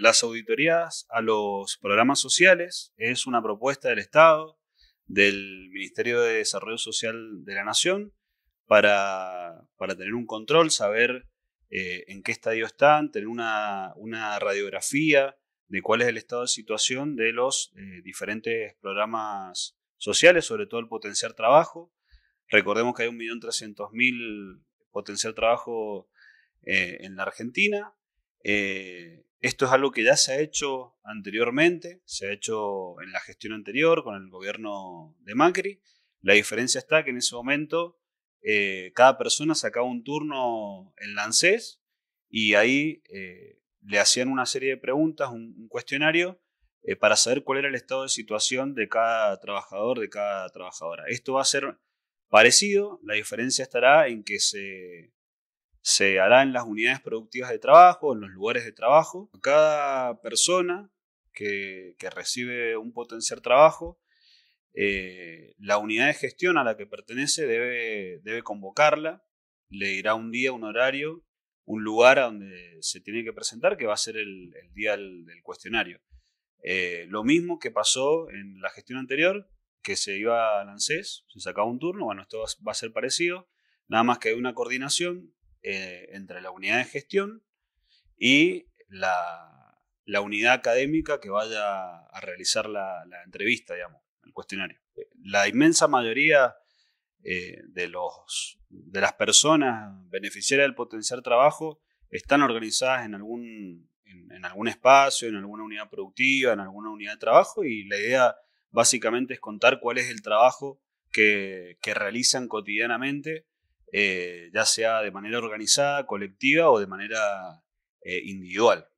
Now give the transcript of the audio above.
las auditorías a los programas sociales es una propuesta del Estado, del Ministerio de Desarrollo Social de la Nación, para, tener un control, saber eh, en qué estadio están, tener una, radiografía de cuál es el estado de situación de los eh, diferentes programas sociales, sobre todo el potenciar trabajo. Recordemos que hay 1.300.000 potenciar trabajo eh, en la Argentina. Esto es algo que ya se ha hecho anteriormente, se ha hecho en la gestión anterior con el gobierno de Macri. La diferencia está que en ese momento eh, cada persona sacaba un turno en la ANSES y ahí eh, le hacían una serie de preguntas, un, cuestionario, eh, para saber cuál era el estado de situación de cada trabajador, de cada trabajadora. Esto va a ser parecido, la diferencia estará en que se, se hará en las unidades productivas de trabajo, en los lugares de trabajo. Cada persona que, recibe un potencial trabajo eh, la unidad de gestión a la que pertenece debe, debe convocarla, le dirá un día, un horario, un lugar a donde se tiene que presentar, que va a ser el, día del, cuestionario. Eh, lo mismo que pasó en la gestión anterior, que se iba al ANSES, se sacaba un turno, bueno, esto va a ser parecido, nada más que hay una coordinación eh, entre la unidad de gestión y la, unidad académica que vaya a realizar la, la entrevista, digamos el cuestionario. Eh, la inmensa mayoría eh, de, los, de las personas beneficiarias del potencial trabajo están organizadas en algún, en, algún espacio, en alguna unidad productiva, en alguna unidad de trabajo y la idea básicamente es contar cuál es el trabajo que, realizan cotidianamente, eh, ya sea de manera organizada, colectiva o de manera individual.